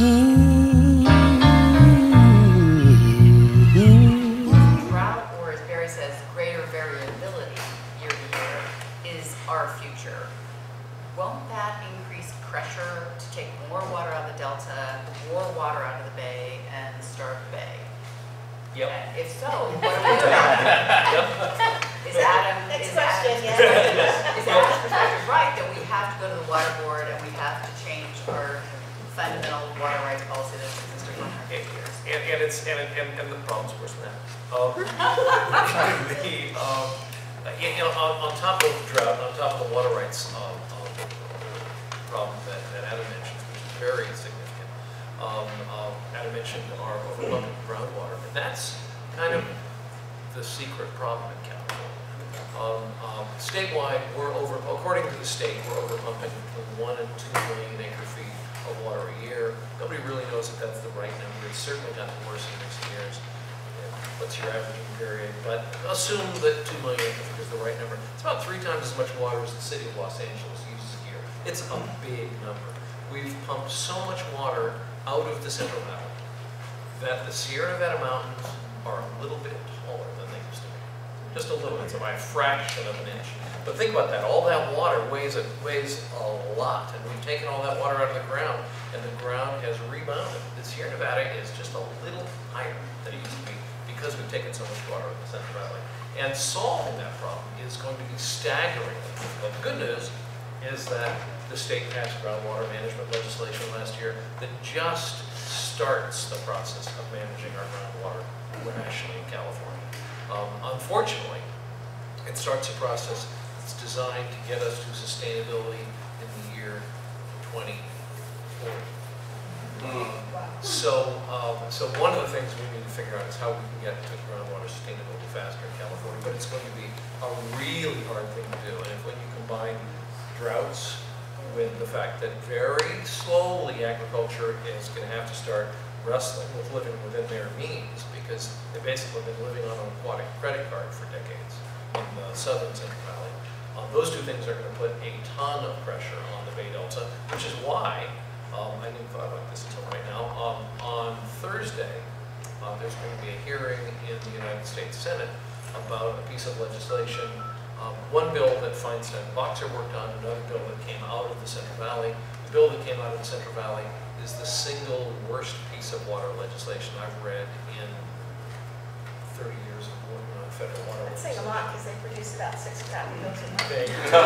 Adam, Next is our future? Won't that increase pressure to take more water out of the delta the warm water out of the bay and surf bay? Yep. If so why would it? Next question, Adam, yeah. is Adam's perspective right that we have to go to the water board and we have to change our fundamental water rights policy that's existed for 150 years? And, and it's, and, and, and the problem's worse than that. Um, The, um, you know, on, on top of drought, on top of the water rights, um, um, problem that, that Adam mentioned, which is very significant. Um, um, Adam mentioned our overwhelming groundwater, and that's kind of the secret problem in California. Um, um, statewide, we're over, according to the state, we're over pumping between one and two million acre feet of water a year. Nobody really knows if that's the right number. It's certainly gotten worse in recent years. What's your averaging period? But assume that two million acre feet is the right number. It's about three times as much water as the city of Los Angeles uses a year. It's a big number. We've pumped so much water out of the Central Valley that the Sierra Nevada mountains are a little bit taller than they used to be. Just a little, it's by a fraction of an inch. But think about that, all that water weighs, a- weighs a lot, and we've taken all that water out of the ground, and the ground has rebounded. The Sierra Nevada is just a little higher than it used to be because we've taken so much water in the Central Valley. And solving that problem is going to be staggering. But the good news is that the state passed groundwater management legislation last year that just starts the process of managing our groundwater nationally in California. Um, Unfortunately, it starts a process that's designed to get us to sustainability in the year 2040. So, um, so one of the things we need to figure out is how we can get to groundwater sustainability faster in California, but it's going to be a really hard thing to do. And if when you combine droughts with the fact that very slowly agriculture is going to have to start wrestling with living within their means because they've basically been living on an aquatic credit card for decades in the southern Central Valley. Uh, those two things are going to put a ton of pressure on the Bay Delta, which is why, um, I didn't thought about this until right now, um, on Thursday, uh, there's going to be a hearing in the United States Senate about a piece of legislation, um, one bill that Feinstein Boxer worked on, another bill that came out of the Central Valley. The bill that came out of the Central Valley is the single worst piece of water legislation I've read in 30 years of working on uh, federal water. I'd say a lot, because they produce about six crappy bills a month. There you go.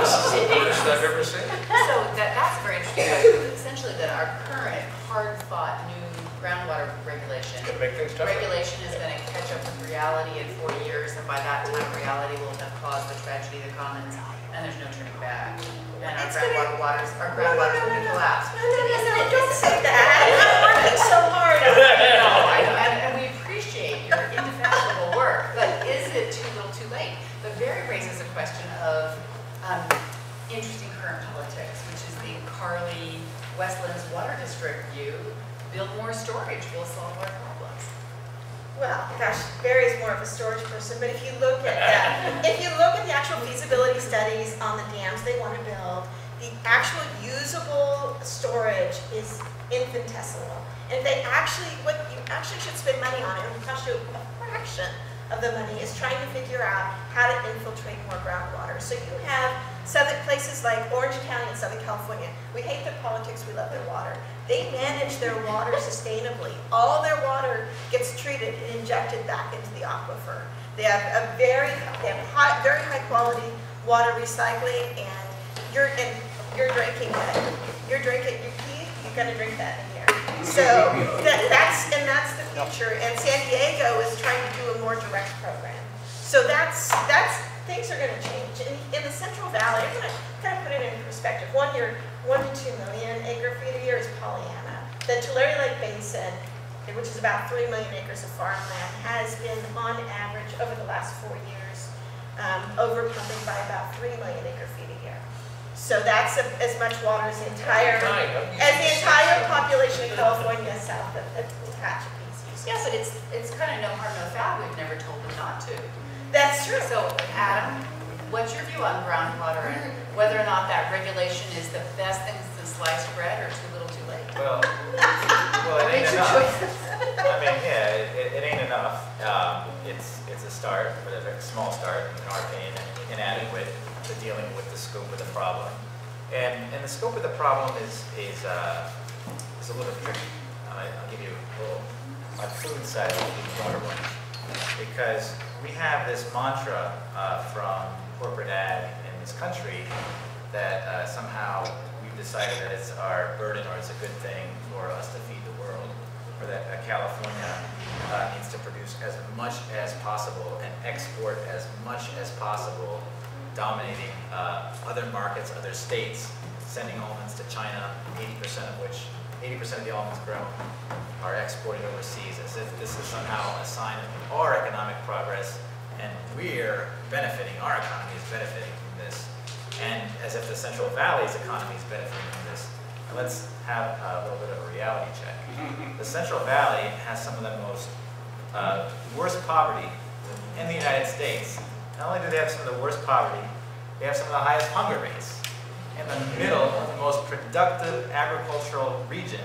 This is the worst I've ever seen. So that, that's very interesting, essentially that our current hard-fought new groundwater regulation, make things regulation is gonna catch up with reality in 40 years, and by that time, reality will have caused the tragedy of the commons, and there's no turning back. And our It's gonna- groundwater waters, our No, no, groundwater no, will no, no. collapsed. No, no, no, no, don't say that. I'm working so hard on it. No, I and, and we appreciate your indefatigable work, but is it too little too late? But Barry raises a question of, um, interesting current politics, which is the Carly Westlands Water District view, build more storage, we'll solve our problems. Well, gosh, Barry's more of a storage person, but if you look at that, if you look at the actual feasibility studies on the dams they want to build, the actual usable storage is infinitesimal. And if they actually, what you actually should spend money on, it will cost you a fraction of the money, is trying to figure out how to infiltrate more groundwater. So you have southern places like Orange County in Southern California. We hate their politics, we love their water. They manage their water sustainably. All their water gets treated and injected back into the aquifer. They have a very, they have high, very high quality water recycling and you're, and you're drinking that. You're drinking, you pee, you're gonna drink that in here. So that, that's, and that's the future. And San Diego is trying to do a more direct program. So that's, that's, things are gonna change. In, in the Central Valley, I'm gonna kind of put it in perspective. One year, one to two million acre feet a year is Pollyanna. The Tulare Lake Basin, which is about three million acres of farmland, has been on average over the last four years, um, over pumping by about three million acre feet a year. So that's a- as much water as the entire, Kind of. You as the entire population of California south of the Tehachapi uses. Yeah, but it's, it's kind of no harm, no foul, we've never told them not to. That's true. So, Adam, what's your view on groundwater and whether or not that regulation is the best thing since sliced bread or too little too late? Well, well it ain't enough. I mean, yeah, it, it, it ain't enough. Um, it's, it's a start, but a small start, in our opinion, inadequate to dealing with the scope of the problem. And, and the scope of the problem is, is, uh, is a little tricky. Uh, I'll give you a little, my food side, I'll give you a broader one. Because we have this mantra uh, from corporate ag in this country that uh, somehow we've decided that it's our burden or it's a good thing for us to feed the world, or that uh, California uh, needs to produce as much as possible and export as much as possible, dominating uh, other markets, other states, sending almonds to China, 80% of which, 80% of the almonds grown are exported overseas, as if this is somehow a sign of our economic progress, and we're benefiting, our economy is benefiting from this, and as if the Central Valley's economy is benefiting from this. Let's have a little bit of a reality check. The Central Valley has some of the most uh, worst poverty in the United States. Not only do they have some of the worst poverty, they have some of the highest hunger rates. In the middle of the most productive agricultural region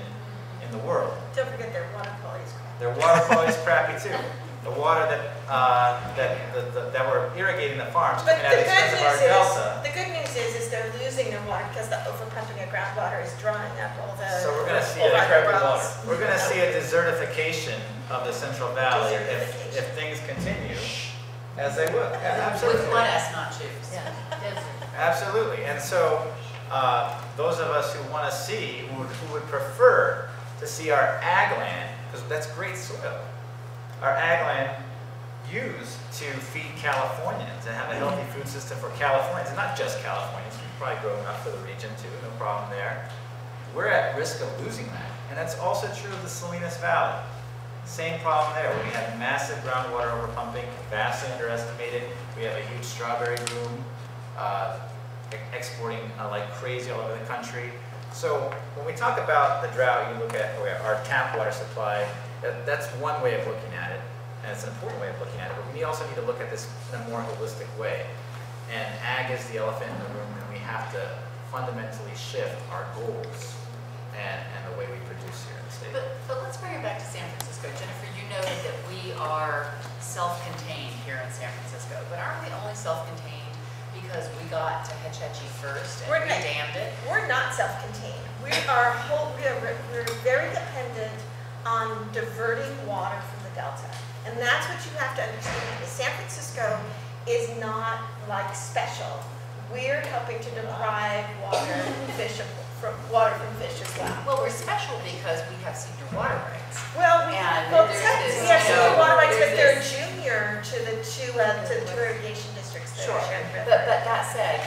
in the world. Don't forget their water quality is crap. Their water quality is crappy too. The water that, uh, that, the- the- that we're irrigating the farms But the good of the expense of news is, delta. the good news is, is they're losing their water because the overpumping of groundwater is drying up all the. So we're gonna see a. We're gonna see a desertification of the Central Valley if, if things continue as they would. Yeah, With absolutely. one S, not choose. Absolutely, and so, uh, those of us who want to see, who would, who would prefer to see our ag land, because that's great soil, our ag land used to feed Californians and have a healthy food system for Californians, and not just Californians, we probably grow enough for the region too, no problem there. We're at risk of losing that, and that's also true of the Salinas Valley. Same problem there, we have massive groundwater overpumping, vastly underestimated, we have a huge strawberry boom, uh, exporting uh, like crazy all over the country. So when we talk about the drought, you look at okay, our tap water supply, that, that's one way of looking at it, and it's an important way of looking at it, but we also need to look at this in a more holistic way. And ag is the elephant in the room, and we have to fundamentally shift our goals and, and the way we produce here in the state. But, but let's bring it back to San Francisco. Jennifer, you noted that we are self-contained here in San Francisco, but aren't we only self-contained because we got to Hetch Hetchy first and We're we not. dammed it? We're not self-contained. We are whole, we are, we're very dependent on diverting water from the delta. And that's what you have to understand. is San Francisco is not like special. We're helping to deprive water fish of- from, water from fish as well. Well, we're special because we have senior water rights. Well, we, And well, there's this, we have senior water rights, but they're this- junior to the two, uh, to the two irrigation districts that Sure, but, but that said,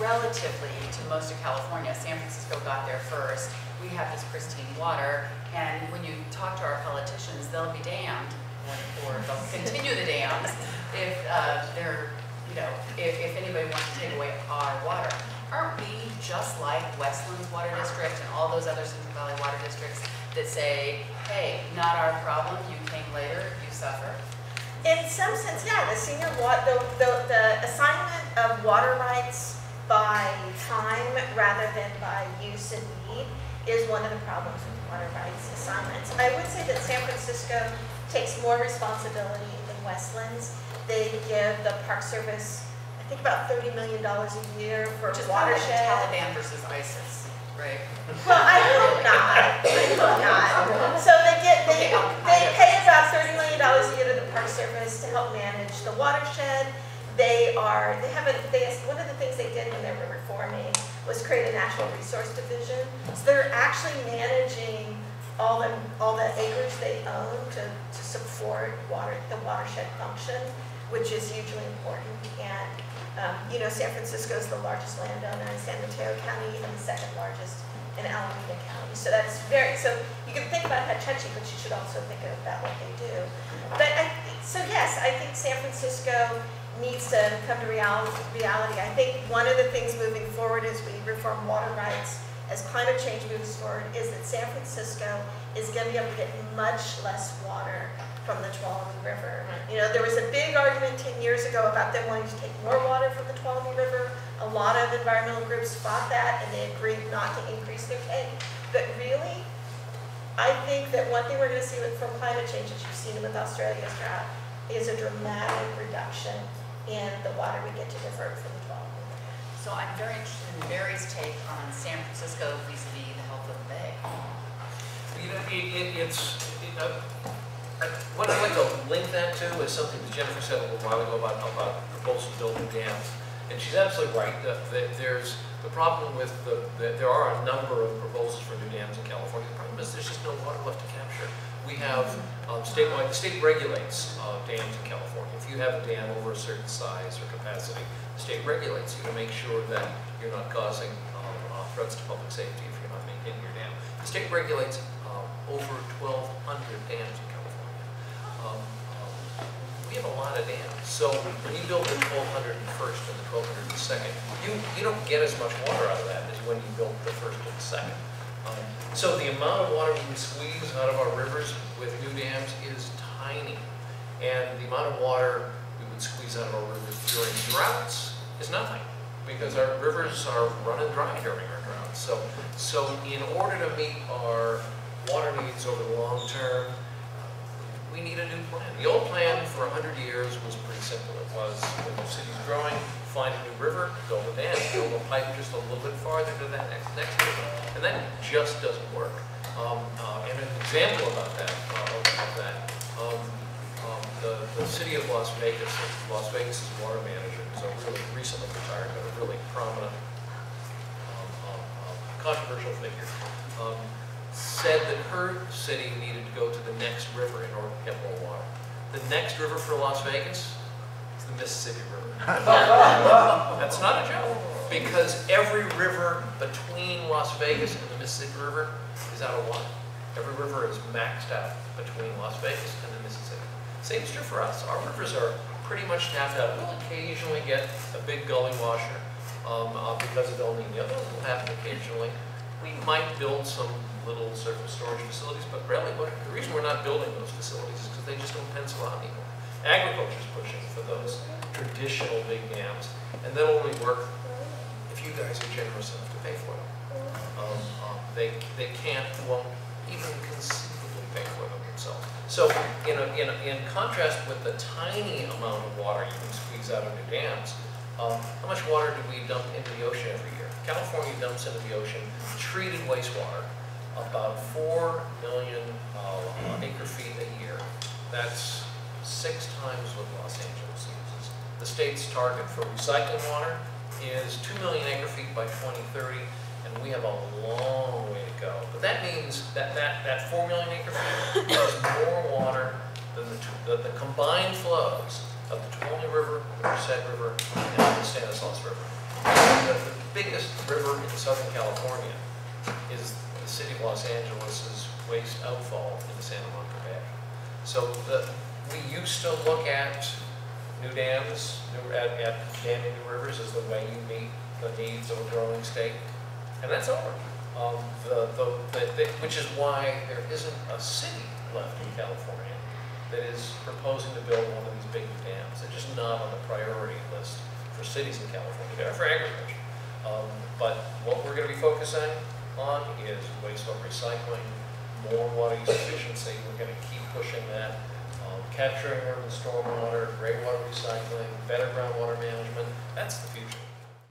relatively to most of California, San Francisco got there first. We have this pristine water, and when you talk to our politicians, they'll be damned, or or they'll continue the dams if uh, they're, you know, if, if anybody wants to take away our water. Aren't we just like Westlands Water District and all those other Central Valley water districts that say, hey, not our problem, you came later, you suffer? In some sense, yeah, the senior wa, the, the, the assignment of water rights by time rather than by use and need is one of the problems with water rights assignments. I would say that San Francisco takes more responsibility than Westlands. They give the Park Service, think about thirty million dollars a year for Which is kind of like watershed. Taliban versus ISIS, right? Well, I hope not, I hope not. So they get, they, they pay about thirty million dollars a year to the Park Service to help manage the watershed. They are, they haven't, they, one of the things they did when they were reforming was create a natural resource division. So they're actually managing all the, all the acres they own to, to support water, the watershed function, which is hugely important. And, um, you know, San Francisco is the largest landowner in San Mateo County and the second largest in Alameda County. So that's very, so you can think about Hetch Hetchy, but you should also think about what they do. But I, so yes, I think San Francisco needs to come to reality. I think one of the things moving forward as we reform water rights, as climate change moves forward, is that San Francisco is gonna be able to get much less water from the Tuolumne River. You know, there was a big argument ten years ago about them wanting to take more water from the Tuolumne River. A lot of environmental groups fought that and they agreed not to increase their take. But really, I think that one thing we're gonna see with, from climate change, as you've seen with Australia's drought, is a dramatic reduction in the water we get to divert from the 12. So I'm very interested in Barry's take on San Francisco vis-à-vis the health of the bay. You know, it, it, it's, it, uh, I- what I'd like to link that to is something that Jennifer said a little while ago about, about proposals to build dams. And she's absolutely right, that, that there's, the problem with the, that there are a number of proposals for new dams in California. The problem is there's just no water left to capture. We have, um, statewide, the state regulates, uh, dams in California. If you have a dam over a certain size or capacity, the state regulates you to make sure that you're not causing, um, uh, threats to public safety if you're not maintaining your dam. The state regulates, um, over twelve hundred dams in California. Um, We have a lot of dams, so when you build the 1201st and the 1202nd, you, you don't get as much water out of that as when you build the first and second. Um, So the amount of water we squeeze out of our rivers with new dams is tiny. And the amount of water we would squeeze out of our rivers during droughts is nothing, because our rivers are running dry during our droughts. So, so in order to meet our water needs over the long term, we need a new plan. The old plan for 100 years was pretty simple. It was, when the city's growing, find a new river, build a dam, build a pipe just a little bit farther to that next, next river. And that just doesn't work. Um, uh, and an example about that, uh, of that, um, um, the, the city of Las Vegas, Las Vegas' water manager, is a really recently retired, but a really prominent um, um, um, controversial figure, said that her city needed to go to the next river in order to get more water. The next river for Las Vegas is the Mississippi River. That's not a joke, because every river between Las Vegas and the Mississippi River is out of water. Every river is maxed out between Las Vegas and the Mississippi. Same is true for us. Our rivers are pretty much tapped out. We'll occasionally get a big gully washer um, uh, because of El Nino. That will happen occasionally. We might build some little surface storage facilities, but really, what, the reason we're not building those facilities is because they just don't pencil out anymore. Agriculture's pushing for those traditional big dams, and they'll only work if you guys are generous enough to pay for them. Um, um, They, they can't, won't even conceivably pay for them themselves. So in, a- in, a- in contrast with the tiny amount of water you can squeeze out of new dams, um, how much water do we dump into the ocean every year? California dumps into the ocean treated wastewater, about four million uh, acre feet a year. That's six times what Los Angeles uses. The state's target for recycling water is two million acre feet by 2030, and we have a long way to go. But that means that that, that four million acre feet is more water than the, the, the combined flows of the Tuolumne River, the Merced River, and the Stanislaus River. The, the biggest river in Southern California is the city of Los Angeles's waste outfall in the Santa Monica Bay. So the, we used to look at new dams, new, at, at damming new rivers as the way you meet the needs of a growing state, and that's over. Um, the, the- which is why there isn't a city left in California that is proposing to build one of these big new dams. They're just not on the priority list for cities in California, are for agriculture. Um, but what we're gonna be focusing on is wastewater recycling, more water use efficiency, we're gonna keep pushing that. Um, capturing urban stormwater, gray water recycling, better groundwater management, that's the future.